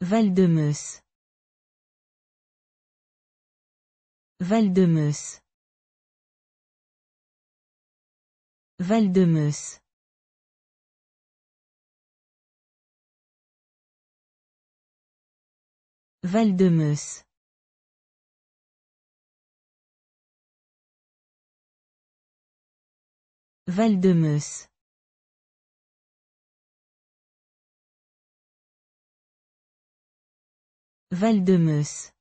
Val-de-Meuse. Val-de-Meuse. Val-de-Meuse. Val-de-Meuse. Val-de-Meuse.